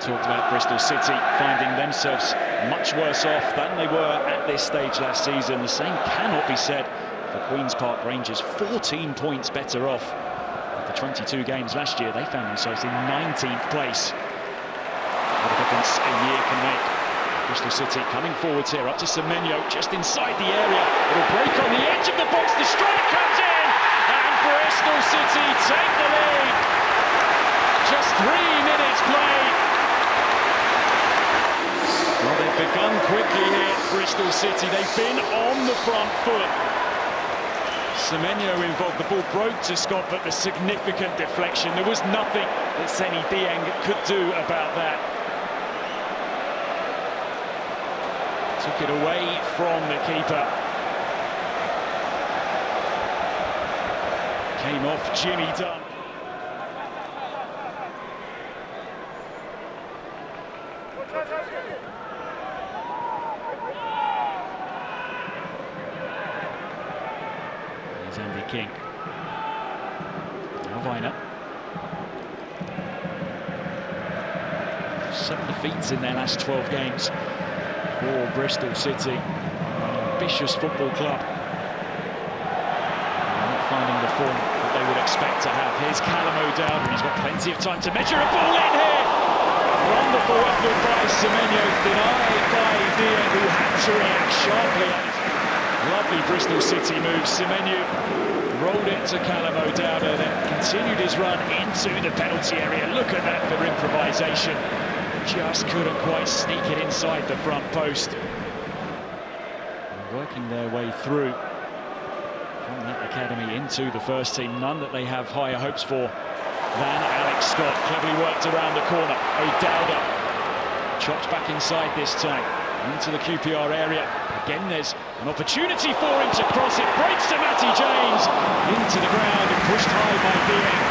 talked about Bristol City finding themselves much worse off than they were at this stage last season. The same cannot be said for Queen's Park Rangers, 14 points better off. After 22 games last year, they found themselves in 19th place. What a difference a year can make. Bristol City coming forwards here, up to Semenyo, just inside the area. It'll break on the edge of the box, the strike comes in, and Bristol City take the lead. Just three minutes played. Begun quickly here, Bristol City. They've been on the front foot. Semenyo involved. The ball broke to Scott, but the significant deflection. There was nothing that Seny Dieng could do about that. Took it away from the keeper. Came off Jimmy Dunne. Here's Andy King. Now Vyner. Seven defeats in their last 12 games for Bristol City. An ambitious football club. Not finding the form that they would expect to have. Here's Callum O'Dowda. He's got plenty of time to measure a ball in here. Wonderful effort by Semenyo, denied by Dieng, who had to react sharply. Lovely Bristol City move. Semenyo rolled it to Callum O'Dowda, then continued his run into the penalty area. Look at that for improvisation. Just couldn't quite sneak it inside the front post. Working their way through from that academy into the first team. None that they have higher hopes for than Alex Scott. Cleverly worked around the corner. O'Dowda chopped back inside this time into the QPR area. Again, there's an opportunity for him to cross it. Breaks to Matty James into the ground and pushed high by Dieng.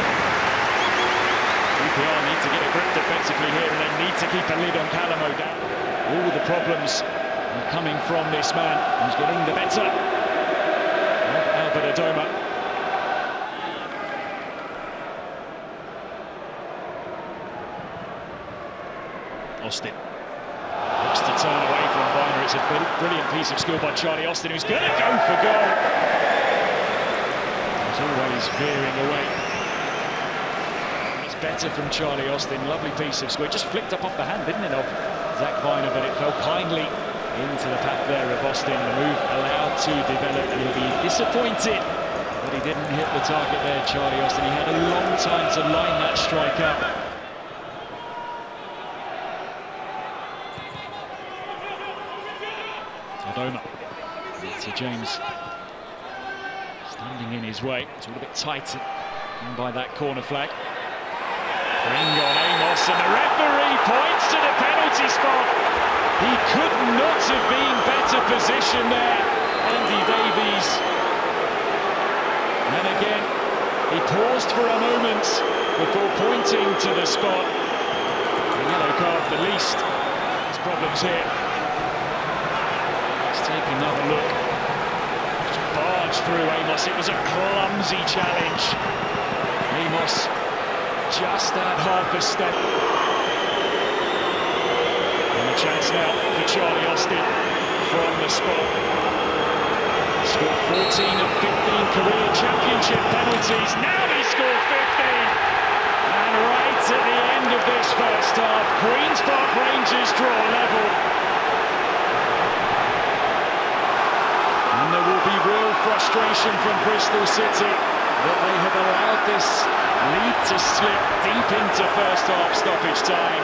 QPR need to get a grip defensively here and they need to keep a lid on Callum O'Dowda. All the problems are coming from this man who's getting the better of Albert Adomah. Austin to turn away from Vyner. It's a brilliant piece of skill by Charlie Austin, who's going to go for goal. He's always veering away. It's better from Charlie Austin. Lovely piece of skill. Just flicked up off the hand, didn't it, of Zak Vyner, but it fell kindly into the path there of Austin. The move allowed to develop, and he'll be disappointed that he didn't hit the target there, Charlie Austin. He had a long time to line that strike up. Adomah. To James. Standing in his way. It's a little bit tight by that corner flag. Ring on Amos and the referee points to the penalty spot. He could not have been better positioned there, Andy Davies. And again, he paused for a moment before pointing to the spot. A yellow card, the least. There's problems here. Take another look. Just barged through Amos. It was a clumsy challenge. Amos just had half a step. And a chance now for Charlie Austin from the spot. Scored 14 of 15 career championship penalties. Now he scored 15. And right at the end of this first half, Queen's Park Rangers draw level. And there will be real frustration from Bristol City that they have allowed this lead to slip deep into first half stoppage time.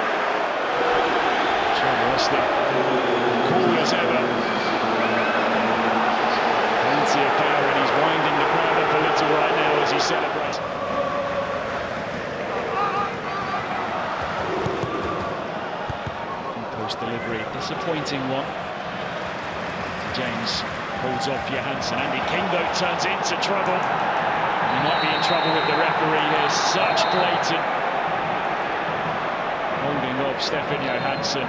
Austin, cool as ever. Plenty of power and he's winding the crowd up a little right now as he celebrates. Post delivery, disappointing one. James holds off Johansen. Andy King though turns into trouble. He might be in trouble with the referee here. Such blatant holding of Stefan Johansen.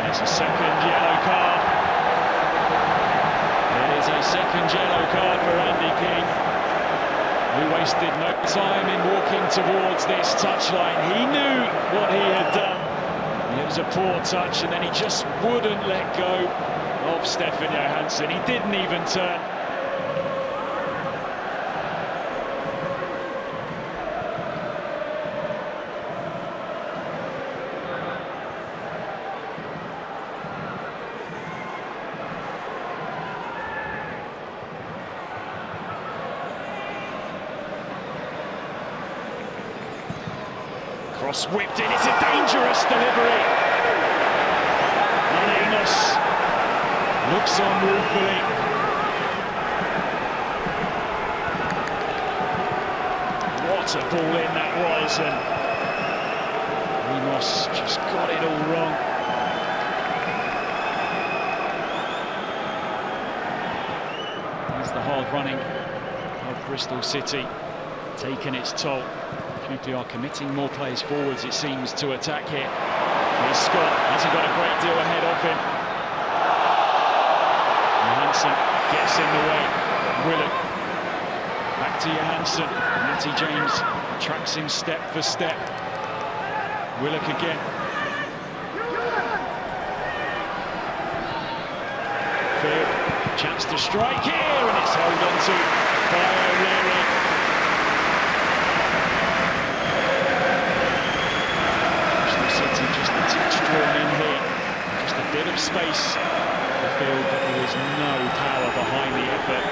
There's a second yellow card. There is a second yellow card for Andy King. who wasted no time in walking towards this touchline. He knew what he had done. It was a poor touch, and then he just wouldn't let go of Stefan Johansen. He didn't even turn. Cross whipped in, it's a dangerous delivery. And On. What a ball in that was, and Amos just got it all wrong. Here's the hard running of Bristol City taking its toll. QPR committing more players forwards, it seems, to attack here. Scott, hasn't got a great deal ahead of him. Gets in the way. Willock back to Johansen. Matty James tracks him step for step. Willock again. Field, chance to strike here, and it's held on to by O'Leary. bit of space to feel that there was no power behind the effort.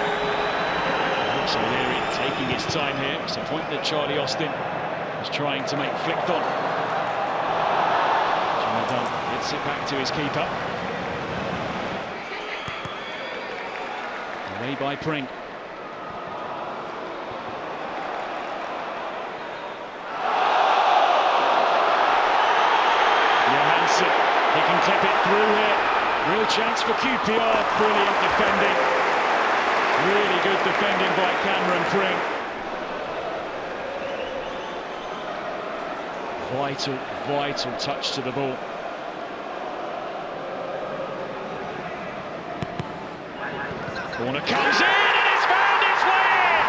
O'Leary taking his time here. It's a point that Charlie Austin was trying to make flicked on. Jonathan gets it back to his keeper. Away by Pring. He can clip it through here. Real chance for QPR. Brilliant defending. Really good defending by Cameron Pring. Vital, vital touch to the ball. Corner comes in and it's found its way in!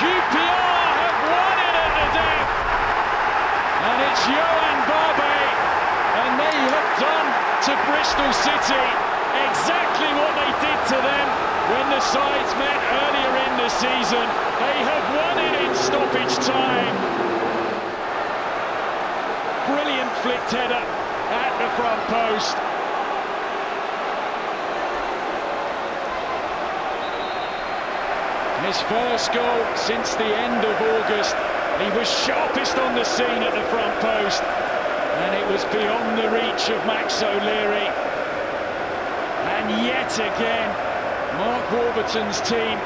QPR have won it at the death! And it's Yoann Barbet and they have done to Bristol City exactly what they did to them when the sides met earlier in the season. They have won it in stoppage time. Brilliant flicked header at the front post. His first goal since the end of August. He was sharpest on the scene at the front post and it was beyond the reach of Max O'Leary. And yet again, Mark Warburton's team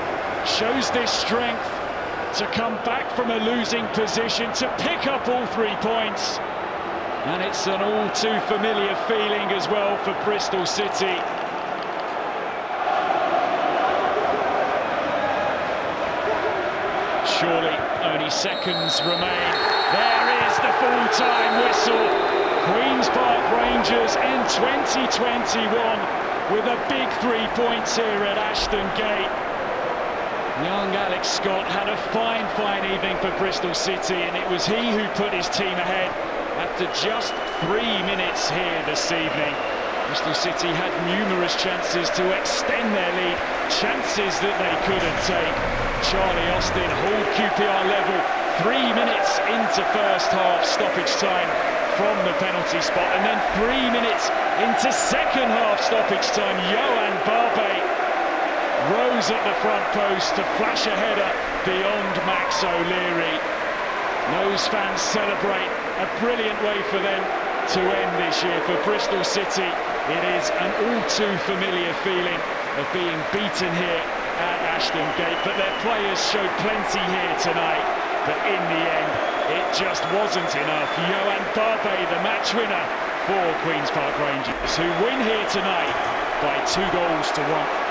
shows this strength to come back from a losing position, to pick up all three points. And it's an all too familiar feeling as well for Bristol City. Surely only seconds remain. There is the full-time whistle. Queen's Park Rangers in 2021 with a big three points here at Ashton Gate. Young Alex Scott had a fine, fine evening for Bristol City and it was he who put his team ahead after just three minutes here this evening. Bristol City had numerous chances to extend their lead, chances that they couldn't take. Charlie Austin hold QPR level, three minutes into first half stoppage time from the penalty spot, and then three minutes into second half stoppage time. Yoann Barbet rose at the front post to flash a header beyond Max O'Leary. Those fans celebrate a brilliant way for them to end this year for Bristol City. It is an all too familiar feeling of being beaten here at Ashton Gate, but their players showed plenty here tonight. But in the end, it just wasn't enough. Yoann Barbet, the match winner for Queen's Park Rangers, who win here tonight by two goals to one.